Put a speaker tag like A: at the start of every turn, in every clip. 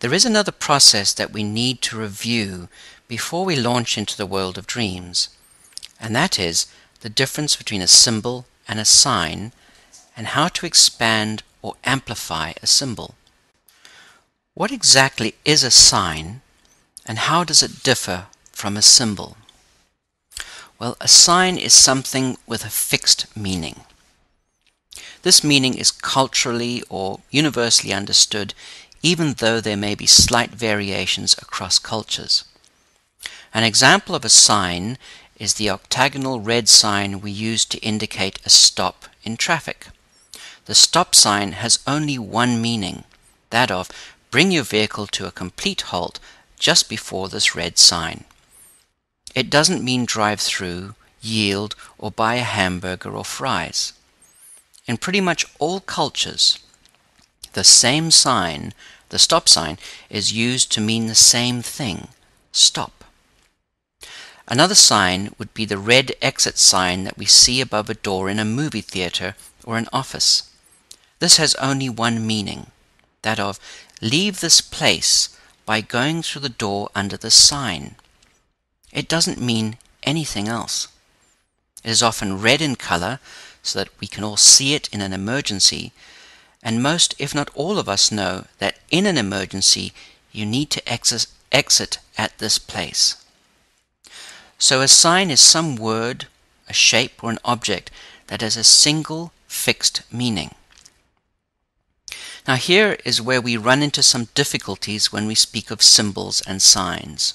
A: There is another process that we need to review before we launch into the world of dreams, and that is the difference between a symbol and a sign, and how to expand or amplify a symbol. What exactly is a sign, and how does it differ from a symbol? Well, a sign is something with a fixed meaning. This meaning is culturally or universally understood, even though there may be slight variations across cultures. An example of a sign is the octagonal red sign we use to indicate a stop in traffic. The stop sign has only one meaning, that of bring your vehicle to a complete halt just before this red sign. It doesn't mean drive through, yield, or buy a hamburger or fries. In pretty much all cultures, the same sign, the stop sign, is used to mean the same thing stop. Another sign would be the red exit sign that we see above a door in a movie theater or an office. This has only one meaning that of leave this place by going through the door under the sign. It doesn't mean anything else. It is often red in color so that we can all see it in an emergency, and most, if not all of us, know that in an emergency you need to exit, exit at this place. So a sign is some word, a shape, or an object that has a single fixed meaning. Now, here is where we run into some difficulties when we speak of symbols and signs.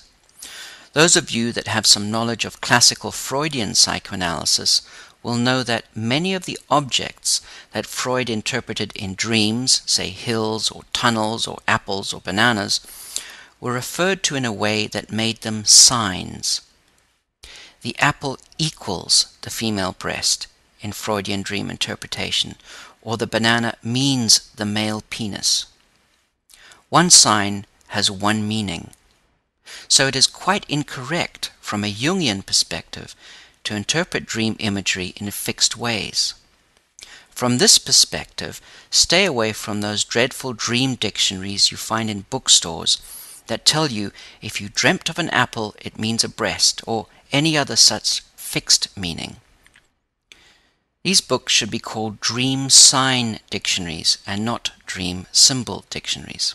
A: Those of you that have some knowledge of classical Freudian psychoanalysis will know that many of the objects that Freud interpreted in dreams, say hills or tunnels or apples or bananas, were referred to in a way that made them signs. The apple equals the female breast in Freudian dream interpretation, or the banana means the male penis. One sign has one meaning so it is quite incorrect from a Jungian perspective to interpret dream imagery in fixed ways. From this perspective, stay away from those dreadful dream dictionaries you find in bookstores that tell you if you dreamt of an apple, it means a breast, or any other such fixed meaning. These books should be called dream sign dictionaries and not dream symbol dictionaries.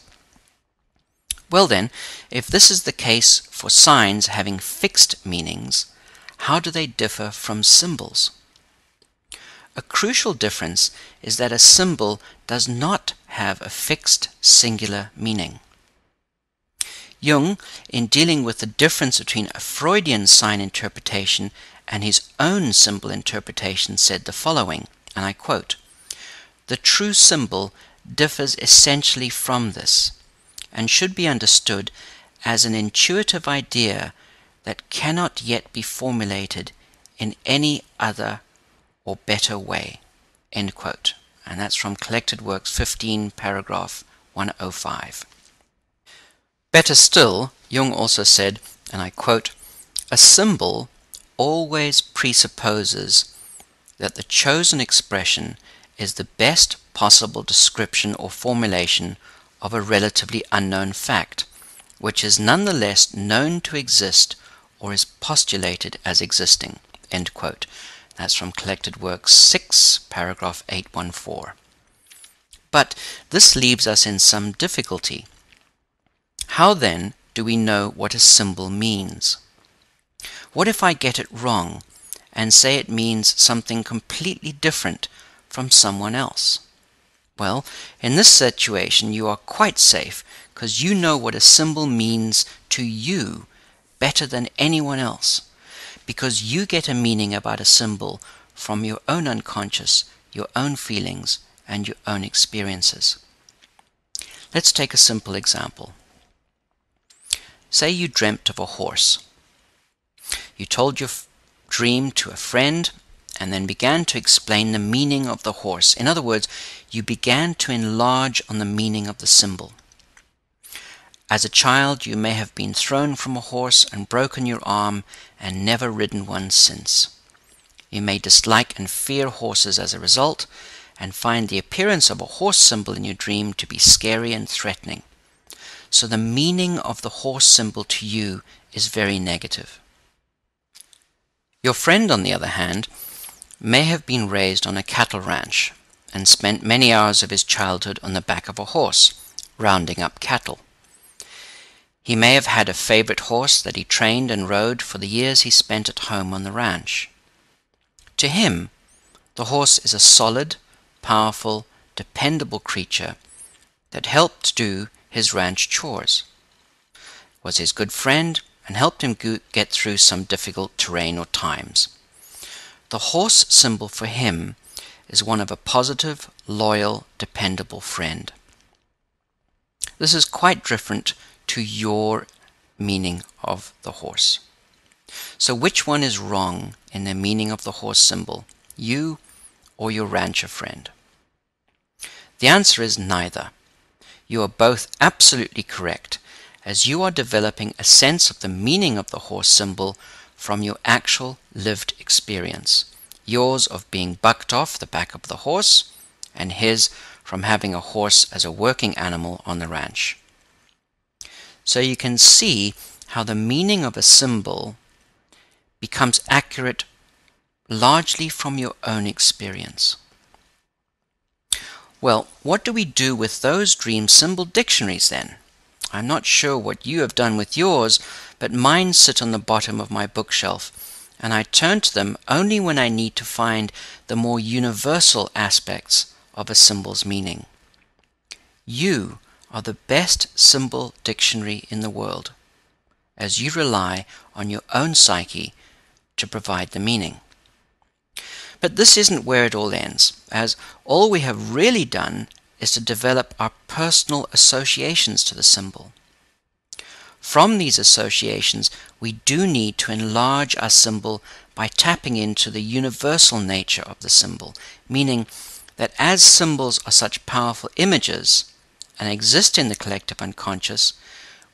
A: Well then, if this is the case for signs having fixed meanings, how do they differ from symbols? A crucial difference is that a symbol does not have a fixed singular meaning. Jung, in dealing with the difference between a Freudian sign interpretation and his own symbol interpretation, said the following, and I quote The true symbol differs essentially from this and should be understood as an intuitive idea that cannot yet be formulated in any other or better way. End quote. And that's from Collected Works 15, paragraph 105. Better still, Jung also said, and I quote, a symbol always presupposes that the chosen expression is the best possible description or formulation of a relatively unknown fact, which is nonetheless known to exist or is postulated as existing. That's from Collected Works 6, paragraph 814. But this leaves us in some difficulty. How then do we know what a symbol means? What if I get it wrong and say it means something completely different from someone else? Well, in this situation, you are quite safe because you know what a symbol means to you better than anyone else, because you get a meaning about a symbol from your own unconscious, your own feelings, and your own experiences. Let's take a simple example. Say you dreamt of a horse. You told your dream to a friend and then began to explain the meaning of the horse. In other words, you began to enlarge on the meaning of the symbol. As a child, you may have been thrown from a horse and broken your arm and never ridden one since. You may dislike and fear horses as a result and find the appearance of a horse symbol in your dream to be scary and threatening. so the meaning of the horse symbol to you is very negative. Your friend, on the other hand, may have been raised on a cattle ranch and spent many hours of his childhood on the back of a horse, rounding up cattle. He may have had a favorite horse that he trained and rode for the years he spent at home on the ranch. To him, the horse is a solid, powerful, dependable creature that helped do his ranch chores, was his good friend, and helped him get through some difficult terrain or times. The horse symbol for him is one of a positive, loyal, dependable friend. This is quite different to your meaning of the horse. So, which one is wrong in the meaning of the horse symbol, you or your rancher friend? The answer is neither. You are both absolutely correct, as you are developing a sense of the meaning of the horse symbol from your actual lived experience. Yours of being bucked off the back of the horse, and his from having a horse as a working animal on the ranch. So you can see how the meaning of a symbol becomes accurate largely from your own experience. Well, what do we do with those dream symbol dictionaries then? I'm not sure what you have done with yours, but mine sit on the bottom of my bookshelf, and I turn to them only when I need to find the more universal aspects of a symbol's meaning. You are the best symbol dictionary in the world, as you rely on your own psyche to provide the meaning. But this isn't where it all ends, as all we have really done is to develop our personal associations to the symbol. From these associations, we do need to enlarge our symbol by tapping into the universal nature of the symbol, meaning that as symbols are such powerful images, and exist in the collective unconscious,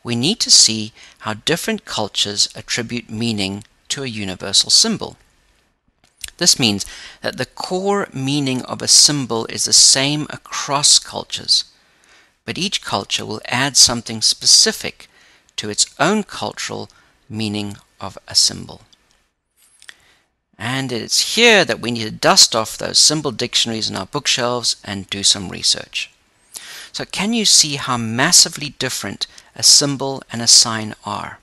A: we need to see how different cultures attribute meaning to a universal symbol. This means that the core meaning of a symbol is the same across cultures, but each culture will add something specific to its own cultural meaning of a symbol. And it's here that we need to dust off those symbol dictionaries in our bookshelves and do some research. So can you see how massively different a symbol and a sign are?